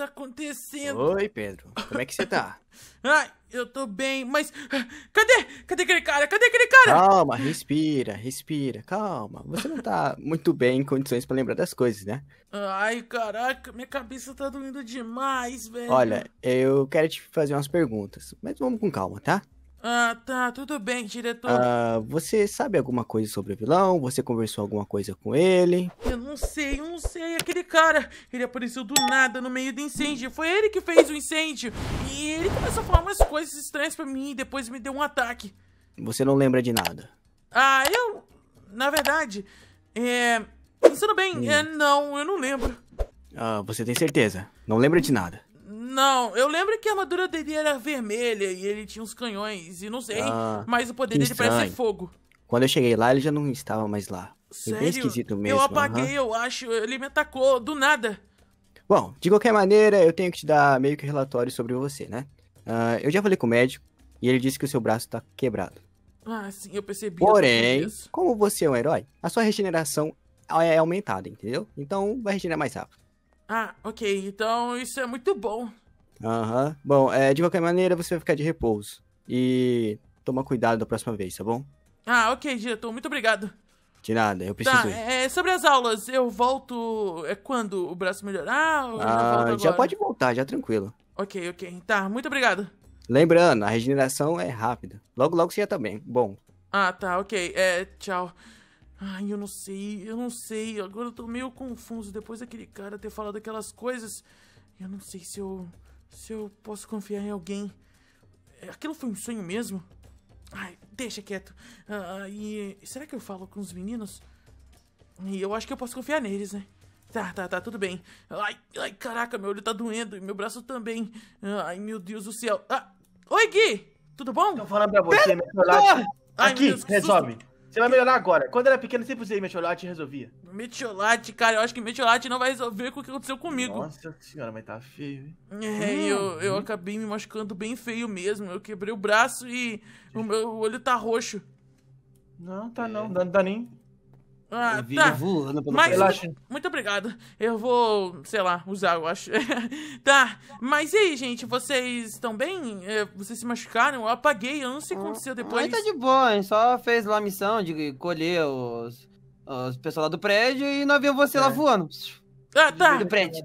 tá acontecendo? Oi, Pedro. Como é que você tá? Ai, eu tô bem, mas. Cadê? Cadê aquele cara? Cadê aquele cara? Calma, respira, respira. Calma. Você não tá muito bem em condições pra lembrar das coisas, né? Ai, caraca, minha cabeça tá doendo demais, velho. Olha, eu quero te fazer umas perguntas, mas vamos com calma, tá? Ah, tá, tudo bem, diretor. Ah, você sabe alguma coisa sobre o vilão? Você conversou alguma coisa com ele? Eu não sei, eu não sei. Aquele cara, ele apareceu do nada no meio do incêndio. Foi ele que fez o incêndio. E ele começou a falar umas coisas estranhas pra mim e depois me deu um ataque. Você não lembra de nada? Ah, eu. Na verdade, é. Pensando bem, é, não, eu não lembro. Ah, você tem certeza? Não lembra de nada? Não, eu lembro que a armadura dele era vermelha e ele tinha uns canhões, e não sei, Ah, mas o poder dele parece fogo. Quando eu cheguei lá, ele já não estava mais lá. Foi Sério? bem esquisito mesmo. eu apaguei, eu acho, ele me atacou do nada. Bom, de qualquer maneira, eu tenho que te dar meio que relatório sobre você, né? Ah, eu já falei com o médico e ele disse que o seu braço tá quebrado. Ah, sim, eu percebi. Porém, como você é um herói, a sua regeneração é aumentada, entendeu? Então vai regenerar mais rápido. Ah, ok, então isso é muito bom. Aham. Bom, é, de qualquer maneira, você vai ficar de repouso. E toma cuidado da próxima vez, tá bom? Ah, ok, diretor, muito obrigado. De nada, eu preciso Tá, ir. é, sobre as aulas, eu volto. É quando o braço melhorar? Ou Ah, já agora? pode voltar, já tranquilo. Ok, ok. Tá, muito obrigado. Lembrando, a regeneração é rápida. Logo, logo você já tá bem. Bom, Ah, tá, ok. É, tchau. Ai, eu não sei, eu não sei. Agora eu tô meio confuso depois daquele cara ter falado aquelas coisas. Eu não sei se eu. se eu posso confiar em alguém. É, Aquilo foi um sonho mesmo? Ai, deixa quieto. Ah, e será que eu falo com os meninos? E eu acho que eu posso confiar neles, né? Tá, tá, tá, tudo bem. Ai, ai, caraca, meu olho tá doendo e meu braço também. Ai, meu Deus do céu. Ah, oi, Gui! Tudo bom? Tô falando pra você. Ai, Aqui, meu Deus, que resolve. Você vai melhorar agora. Quando era pequeno, sempre usei Metiolate e resolvia. Metiolate, cara, eu acho que Metiolate não vai resolver com o que aconteceu comigo. Nossa senhora, mas tá feio, hein? É, eu, eu acabei me machucando bem feio mesmo. Eu quebrei o braço e o meu olho tá roxo. Não, tá não. Não dá nem. Ah, Eu vi tá. voando pelo Mas Relaxa. muito, muito obrigado. Eu vou, sei lá, usar, eu acho. tá. Mas e aí, gente? Vocês estão bem? É, vocês se machucaram? Eu apaguei, eu não sei o que aconteceu depois. Aí tá de boa, hein? Só fez lá a missão de colher os, os pessoal lá do prédio e nós vimos você lá É. voando. Ah, tá. Do prédio.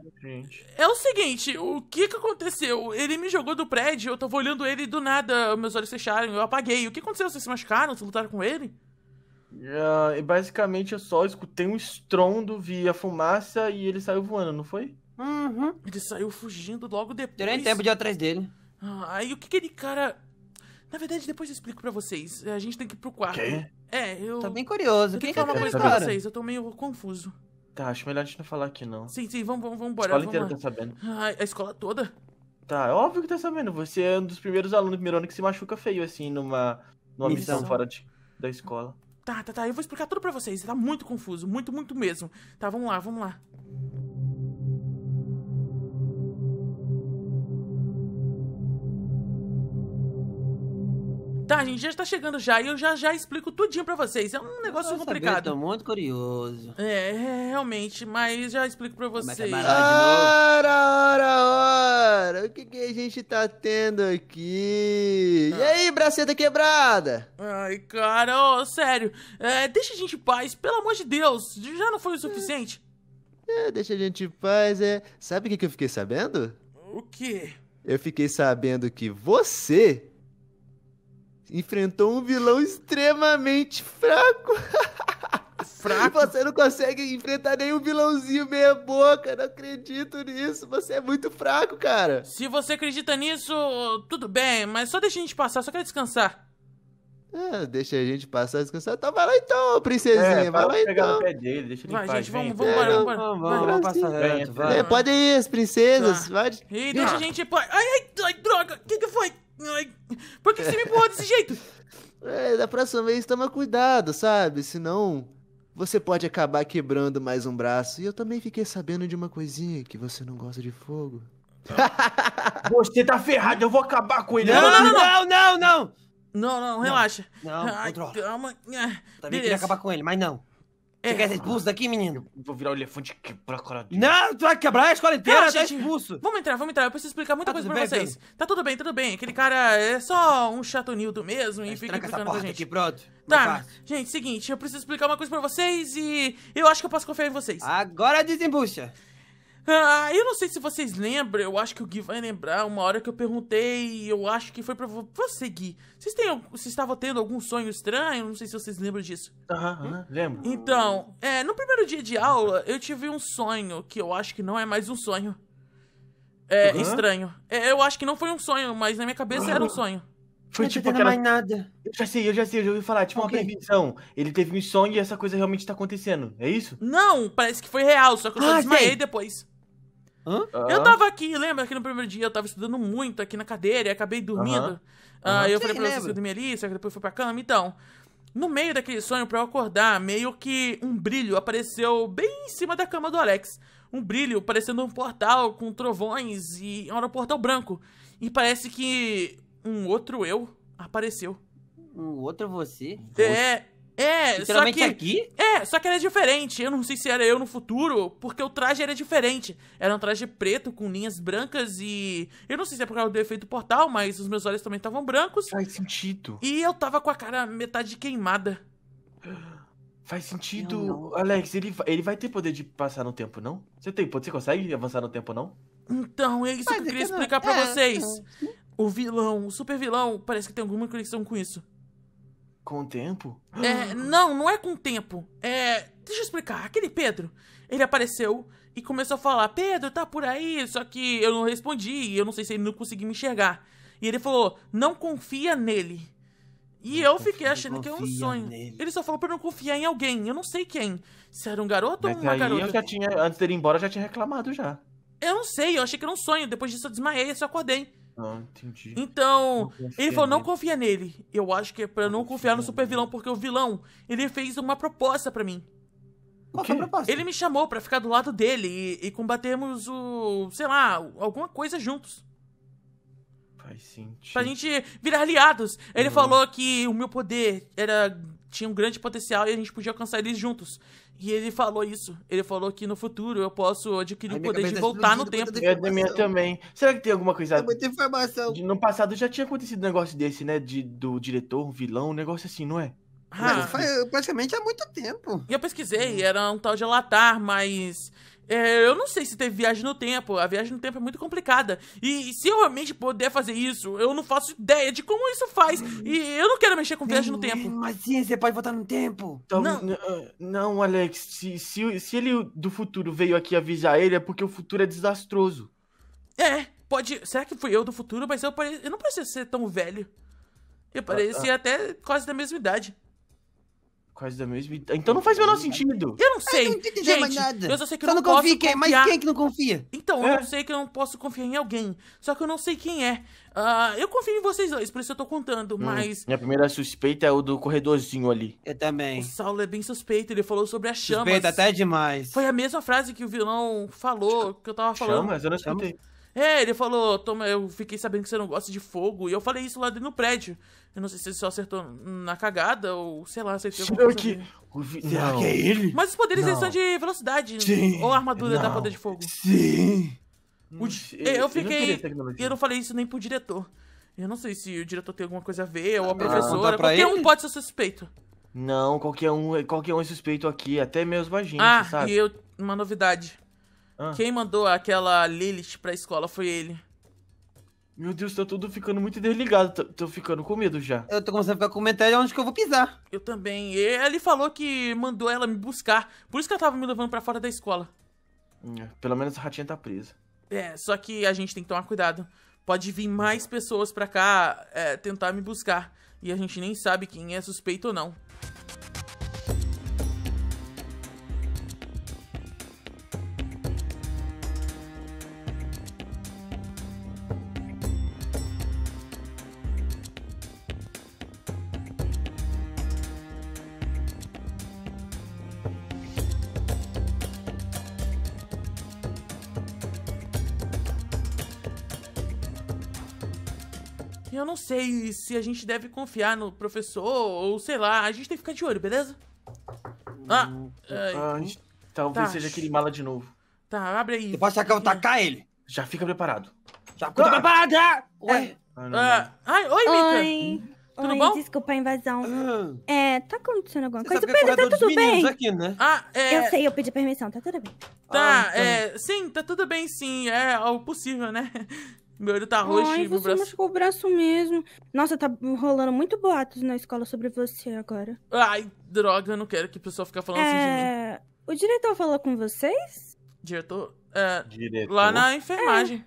É o seguinte, o que que aconteceu? Ele me jogou do prédio, eu tava olhando ele e do nada, meus olhos fecharam, eu apaguei. O que aconteceu? Vocês se machucaram? Vocês lutaram com ele? Ah, e basicamente eu só escutei um estrondo, vi a fumaça e ele saiu voando, não foi? Uhum. Ele saiu fugindo logo depois. Deu nem tempo de ir atrás dele. Ah, aí o que aquele cara... Na verdade, depois eu explico pra vocês. A gente tem que ir pro quarto. Quê? É, eu... Tô bem curioso. Eu Quem que é uma coisa pra vocês, eu tô meio confuso. Tá, acho melhor a gente não falar aqui, não. Sim, sim, vamos, vamos, vamos A embora. escola Vamos inteira tá sabendo. Ai, a escola toda? Tá, é óbvio que tá sabendo. Você é um dos primeiros alunos do primeiro ano que se machuca feio, assim, numa, numa missão, Missão. fora de, da escola. Tá, tá, tá. Eu vou explicar tudo pra vocês. Tá muito confuso. Muito, muito mesmo. Tá, vamos lá, vamos lá. Tá, gente, já tá chegando já e eu já já explico tudinho pra vocês. É um negócio Quero saber, complicado. Tô muito curioso. É, é, realmente, mas já explico pra é que vocês. é barato? Ora, ora, ora! O que, que a gente tá tendo aqui? E aí, braceta quebrada? Ai, cara, ó, sério. É, deixa a gente em paz, pelo amor de Deus. Já não foi o suficiente? É, deixa a gente em paz, é. Sabe o que, que eu fiquei sabendo? O quê? Eu fiquei sabendo que você enfrentou um vilão extremamente fraco. Fraco? Você não consegue enfrentar nenhum vilãozinho meia boca. Não acredito nisso. Você é muito fraco, cara. Se você acredita nisso, tudo bem, mas só deixa a gente passar, só quero descansar. Ah, deixa a gente passar descansar. Então vai lá então, princesinha. vai para lá então. dele, deixa ele Vai, paz, gente, vamos, vem. vamos É, vamos. Vamos, Vai. vamos, vamos passar reto, vai. É, pode ir, as princesas. Tá. Vai. E deixa a gente. Ai, ai, ai, droga, o que que foi? Ai, por que você me empurrou desse jeito? É, da próxima vez toma cuidado, sabe? Senão você pode acabar quebrando mais um braço. E eu também fiquei sabendo de uma coisinha que você não gosta de fogo. Você tá ferrado, eu vou acabar com ele. Não, não, não, não, não! Não, não, relaxa. Não, Ai, controla. calma. Também queria Beleza. acabar com ele, mas não. É. Você quer ser expulso daqui, menino? Vou virar o elefante e quebrar a cara dele. Não, tu vai quebrar a escola inteira, Não, tá gente, expulso. Vamos entrar, vamos entrar. Eu preciso explicar muita Tá coisa pra bem, vocês. Tá tudo bem, tudo bem. Aquele cara é só um chatonildo mesmo e fica implicando com a gente. aqui, pronto. Tá, fácil. gente, seguinte, eu preciso explicar uma coisa pra vocês e eu acho que eu posso confiar em vocês. Agora desembucha. Ah, eu não sei se vocês lembram, eu acho que o Gui vai lembrar uma hora que eu perguntei, eu acho que foi pra vo- você, Gui. Vocês, têm, vocês estavam tendo algum sonho estranho? Não sei se vocês lembram disso. Aham, aham, lembro. Então, é, no primeiro dia de aula, eu tive um sonho que eu acho que não é mais um sonho. É, estranho. É, eu acho que não foi um sonho, mas na minha cabeça era um sonho. Foi Não tipo aquela. mais nada. Eu já sei, eu já sei, eu já ouvi falar. Tipo uma Ok. previsão. Ele teve um sonho e essa coisa realmente tá acontecendo. É isso? Não, parece que foi real, só que eu só Ah, desmaiei sei. depois. Hã? Eu tava aqui, lembra que no primeiro dia eu tava estudando muito aqui na cadeira e acabei dormindo. Ah, Aham. eu Sim, falei pra vocês que eu dormi ali, só que depois fui pra cama. Então, no meio daquele sonho, pra eu acordar, meio que um brilho apareceu bem em cima da cama do Alex. Um brilho parecendo um portal com trovões e era um portal branco. E parece que um outro eu apareceu. Um outro você? É, é, só que... aqui? É, só que era diferente. Eu não sei se era eu no futuro, porque o traje era diferente. Era um traje preto com linhas brancas e. Eu não sei se é por causa do efeito portal, mas os meus olhos também estavam brancos. Faz sentido. E eu tava com a cara metade queimada. Faz sentido. Alex, ele, vai- ele vai ter poder de passar no tempo, não? Você tem, você consegue avançar no tempo, não? Então, é isso Mas que eu é queria não- explicar pra é, vocês. não. O vilão, o super vilão, parece que tem alguma conexão com isso. Com o tempo? É, não, não é com o tempo. É. Deixa eu explicar. Aquele Pedro, ele apareceu e começou a falar: Pedro, tá por aí? Só que eu não respondi e eu não sei se ele não conseguiu me enxergar. E ele falou: Não confia nele. E eu fiquei achando que é um sonho. nele. Ele só falou pra eu não confiar em alguém. Eu não sei quem. Se era um garoto Mas ou uma aí garota. eu já tinha, antes dele ir embora, eu já tinha reclamado já. Eu não sei, eu achei que era um sonho. Depois disso eu desmaiei e só acordei. Ah, entendi. Então, ele falou, não confia nele. Eu acho que é pra não confiar no super vilão, porque o vilão, ele fez uma proposta pra mim. Qual foi a proposta? Ele me chamou pra ficar do lado dele e, e combatermos o. sei lá, alguma coisa juntos. Faz sentido. Pra gente virar aliados. Ele Uhum. falou que o meu poder era. tinha um grande potencial e a gente podia alcançar eles juntos. E ele falou isso. Ele falou que no futuro eu posso adquirir o poder de cabeça voltar no tempo. muita É da minha também. Será que tem alguma coisa. É muita informação. de- No passado já tinha acontecido um negócio desse, né? De, do diretor, um vilão, um negócio assim, não é? Ah, Mas faz praticamente há muito tempo. E eu pesquisei, era um tal de Alatar, mas. É, eu não sei se teve viagem no tempo. A viagem no tempo é muito complicada. E se eu realmente puder fazer isso, eu não faço ideia de como isso faz. E eu não quero mexer com viagem no tempo. Mas sim, você pode voltar no tempo. Então, Não. ah, não, Alex, se, se, se ele do futuro veio aqui avisar ele, é porque o futuro é desastroso. É, pode. Será que fui eu do futuro? Mas eu, pare... eu não parecia ser tão velho. Eu parecia até quase da mesma idade. Quase da mesma. idade. Então não faz o menor sentido. Eu não sei. não entendi mais Gente, nada. eu só sei que eu Só não, não confia posso em quem? confiar. Mas quem que não confia? Então, eu É. não sei que eu não posso confiar em alguém. Só que eu não sei quem é. Ah, eu confio em vocês dois, por isso eu tô contando. Mas Hum, Minha primeira suspeita é o do corredorzinho ali. Eu também. o Saulo é bem suspeito. Ele falou sobre as chamas. Suspeita até demais. Foi a mesma frase que o vilão falou, que eu tava falando. Chamas? Eu não Chamas? É, ele falou, Toma, eu fiquei sabendo que você não gosta de fogo. E eu falei isso lá dentro no prédio. Eu não sei se ele só acertou na cagada ou sei lá, acertou Será que. ali. O vi... Será não. que é ele? Mas os poderes Não. são de velocidade. Sim. Ou a armadura Não. poder de fogo. Sim. O eu fiquei. E eu não falei isso nem pro diretor. Eu não sei se o diretor tem alguma coisa a ver, ou a professora. Qualquer um ele? pode ser suspeito. Não, qualquer um, qualquer um é suspeito aqui, até mesmo a gente, ah, sabe? e eu. Uma novidade. Ah. Quem mandou aquela Lilith pra escola foi ele. Meu Deus, tá tudo ficando muito desligado. Tô, tô ficando com medo já. Eu tô começando a ficar com comentário onde que eu vou pisar. Eu também. E ele falou que mandou ela me buscar. Por isso que ela tava me levando pra fora da escola. Hum, Pelo menos a ratinha tá presa. É, só que a gente tem que tomar cuidado. Pode vir mais pessoas pra cá é, tentar me buscar. E a gente nem sabe quem é suspeito ou não. Eu não sei se a gente deve confiar no professor ou sei lá. A gente tem que ficar de olho, beleza? Ah, ai, Ah, gente, talvez Tá. seja aquele mala de novo. tá, abre aí. Você pode tacar, tacar ele. Já fica preparado. Já tá preparado! Ué. Ah, não, Ah, ai, oi, Mika. Oi. Tudo Oi, bom? desculpa a invasão. Ah, É, tá acontecendo alguma Você coisa? é Pedro, tá tudo meninos bem? aqui, né? Ah, é. Eu sei, eu pedi permissão, tá tudo bem. Tá, Ah, é. Sim, tá tudo bem, sim. É o possível, né? Meu olho tá roxo Ai, e meu você braço. machucou o braço mesmo. Nossa, tá rolando muito boatos na escola sobre você agora. Ai, droga, eu não quero que o pessoal fique falando assim de mim. É... O diretor falou com vocês? Diretor, é, Diretor. lá na enfermagem.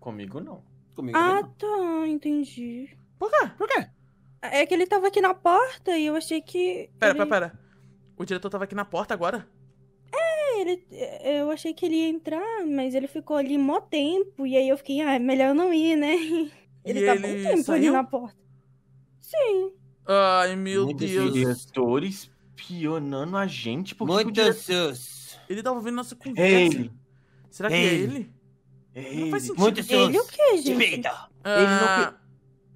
Comigo não. Comigo Ah, não. tá, entendi. Por quê? Por quê? É que ele tava aqui na porta e eu achei que. Pera, ele... pera, pera. O diretor tava aqui na porta agora? É, ele... Eu achei que ele ia entrar, mas ele ficou ali mó tempo. E aí eu fiquei, ah, melhor não ir, né? Ele E tá ele bom tempo ali saiu? na porta. Sim. Ai, meu Muito Deus. Diretor espionando a gente. Por que que o Muito diretor... sus. Ele tava ouvindo nossa É conversa. ele. Será que é Ele. ele? É Não faz ele. sentido. Muito sus. Ele o quê, gente? Direito. Ele não Ah,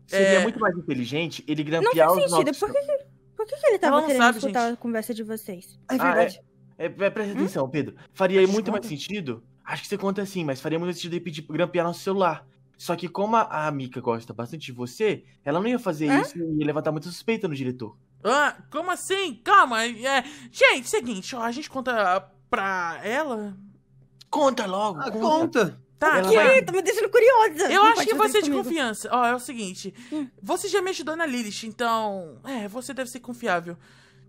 Seria É. muito mais inteligente ele Não grampear faz os sentido. nossos... Por que, que- por que, que ele tava não querendo sabe, escutar gente. a conversa de vocês? É Ah, verdade. É, é, presta atenção, Pedro. Faria muito mais sentido. Acho que você conta assim, mas faria muito mais sentido ele pedir pra grampear nosso celular. Só que como a, a Mika gosta bastante de você, ela não ia fazer Hã? isso e ia levantar muita suspeita no diretor. ah, como assim? Calma. É... Gente, seguinte, ó, a gente conta pra ela. Conta logo, Ah, conta. conta. Tá, Ela que vai- tá me deixando curiosa. Eu Não acho que você é de comigo. confiança. Ó, é o seguinte. Hum. Você já me ajudou na Lilith, então. É, você deve ser confiável.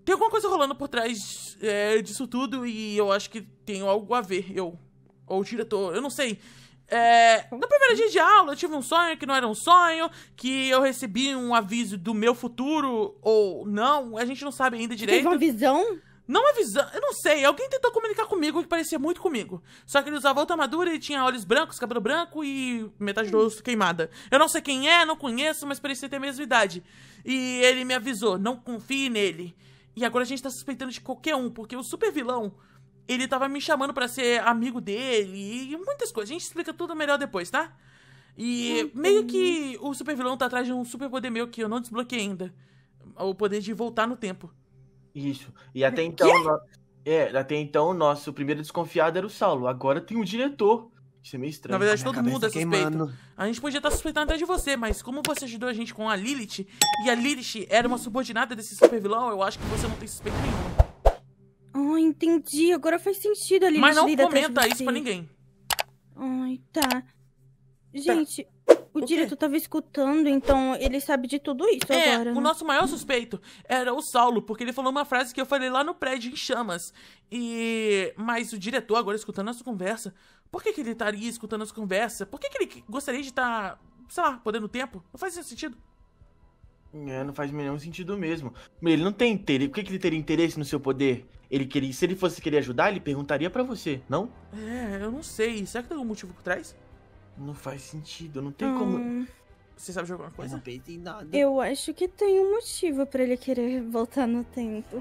Tem alguma coisa rolando por trás é, disso tudo e eu acho que tem algo a ver. Eu. Ou o diretor, eu não sei. É, no primeiro dia de aula, eu tive um sonho que não era um sonho, que eu recebi um aviso do meu futuro, ou não, a gente não sabe ainda Teve direito. uma visão? Não avisando, eu não sei, alguém tentou comunicar comigo que parecia muito comigo. Só que ele usava outra armadura e tinha olhos brancos, cabelo branco e metade do rosto queimada. Eu não sei quem é, não conheço, mas parecia ter a mesma idade. E ele me avisou, não confie nele. E agora a gente tá suspeitando de qualquer um, porque o super vilão, ele tava me chamando pra ser amigo dele e muitas coisas. A gente explica tudo melhor depois, tá? E meio que o super vilão tá atrás de um super poder meu que eu não desbloqueei ainda. O poder de voltar no tempo. Isso. E até então. no- É, até então o nosso primeiro desconfiado era o Saulo. Agora tem o diretor. Isso é meio estranho. Na verdade, todo mundo é cabeça suspeito. queimando. A gente podia estar suspeitando até de você, mas como você ajudou a gente com a Lilith, e a Lilith era uma subordinada desse super vilão, eu acho que você não tem suspeita nenhuma. Oh, entendi. Agora faz sentido ali. mas não comenta isso pra ninguém. Ai, tá. Gente, o, O quê? diretor tava escutando, então ele sabe de tudo isso É, agora. o né? nosso maior suspeito era o Saulo, porque ele falou uma frase que eu falei lá no prédio em chamas. E. Mas o diretor, agora escutando nossa conversa, por que, que ele estaria escutando nossa conversa? Por que, que ele gostaria de estar, sei lá, podendo tempo? Não faz sentido. É, não faz nenhum sentido mesmo. Ele não tem interesse. Por que, que ele teria interesse no seu poder? Ele queria. Se ele fosse querer ajudar, ele perguntaria pra você, não? É, eu não sei. Será que tem algum motivo por trás? Não faz sentido. Não tem como. Hum, Você sabe de alguma Eu coisa? não pensei em nada. eu acho que tem um motivo pra ele querer voltar no tempo.